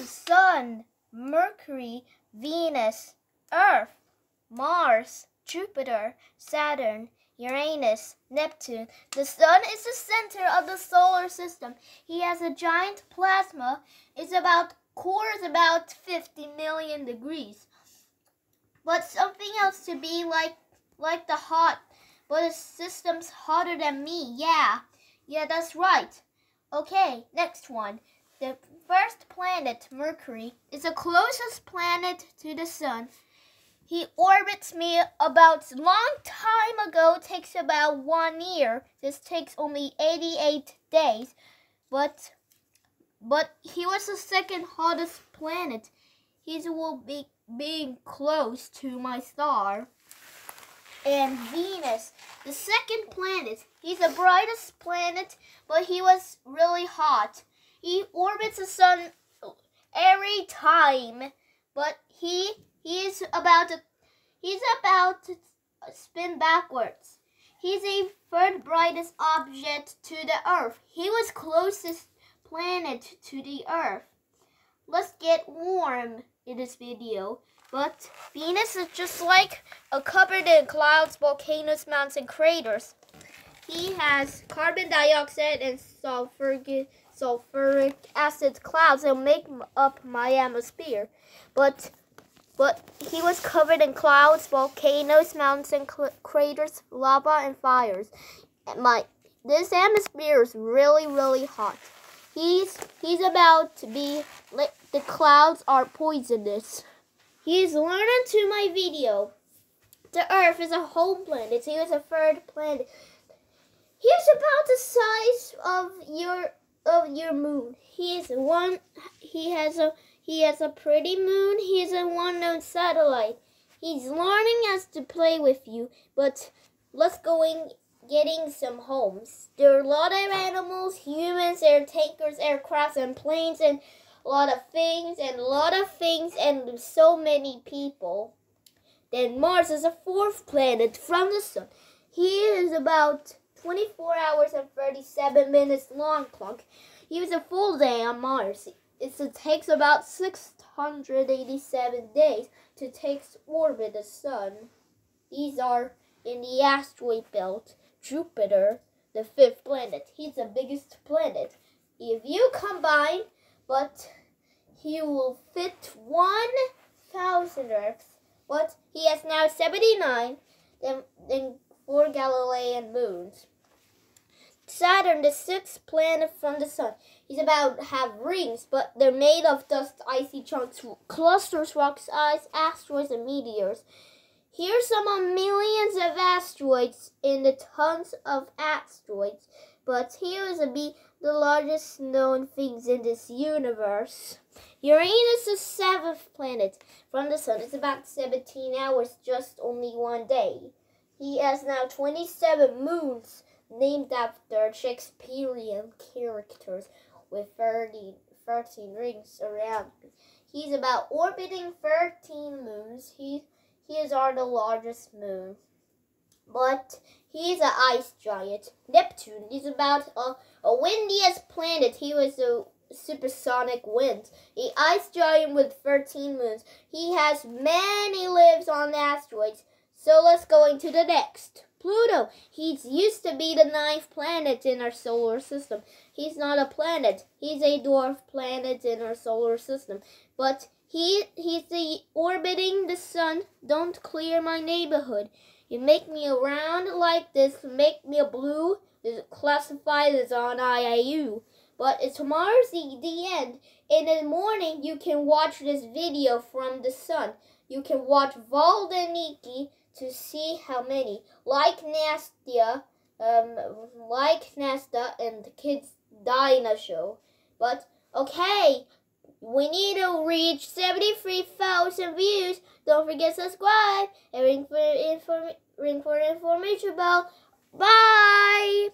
the Sun, Mercury, Venus, Earth, Mars, Jupiter, Saturn, Uranus, Neptune. The Sun is the center of the solar system. He has a giant plasma. It's about core is about 50 million degrees. But something else to be like like the hot, but the system's hotter than me. Yeah. Yeah, that's right. Okay, next one. The first planet, Mercury, is the closest planet to the sun. He orbits me about long time ago, takes about one year. This takes only 88 days. But but he was the second hottest planet. He will be being close to my star. And Venus, the second planet. He's the brightest planet, but he was really hot. He orbits the sun every time, but he he is about to he's about to spin backwards. He's a third brightest object to the Earth. He was closest planet to the Earth. Let's get warm in this video. But Venus is just like a covered in clouds, volcanoes, mountains, and craters. He has carbon dioxide and sulfuric, sulfuric acid clouds that make up my atmosphere. But but he was covered in clouds, volcanoes, mountains, craters, lava, and fires. And my this atmosphere is really, really hot. He's he's about to be the clouds are poisonous. He's learning to my video. The Earth is a home planet. He is a third planet. He's about the size of your of your moon. He is one. He has a he has a pretty moon. He is a one-known satellite. He's learning us to play with you, but let's go in getting some homes. There are a lot of animals, humans, air tankers, aircrafts, and planes, and a lot of things, and a lot of things, and so many people. Then Mars is a fourth planet from the Sun. He is about 24 hours and 37 minutes long clock. He was a full day on Mars it takes about 687 days to take orbit the sun. These are in the asteroid belt. Jupiter, the fifth planet. He's the biggest planet. If you combine, but he will fit 1,000 Earths. But he has now 79, then, then four Galilean moons. Saturn, the sixth planet from the Sun. He's about to have rings, but they're made of dust, icy chunks, clusters, rocks, ice, asteroids, and meteors. Here's some of millions of asteroids in the tons of asteroids, but here is a be the largest known things in this universe. Uranus is the seventh planet from the Sun. It's about 17 hours, just only one day. He has now 27 moons named after Shakespearean characters with 30, 13 rings around He's about orbiting 13 moons. He, he is our the largest moon. But he's an ice giant. Neptune is about a, a windiest planet. He was a supersonic wind. A ice giant with 13 moons. He has many lives on asteroids. So let's go into the next. Pluto. He's used to be the ninth planet in our solar system. He's not a planet. He's a dwarf planet in our solar system. But he he's the orbiting the sun. Don't clear my neighborhood. You make me around like this, make me a blue, is classified as on IAU. But it's tomorrow's the, the end. In the morning, you can watch this video from the sun. You can watch Vlad and Niki to see how many. Like Nastia, um, like Nasta and the kids show. But okay, we need to reach 73,000 views. Don't forget subscribe and ring for, inform ring for information bell. Bye!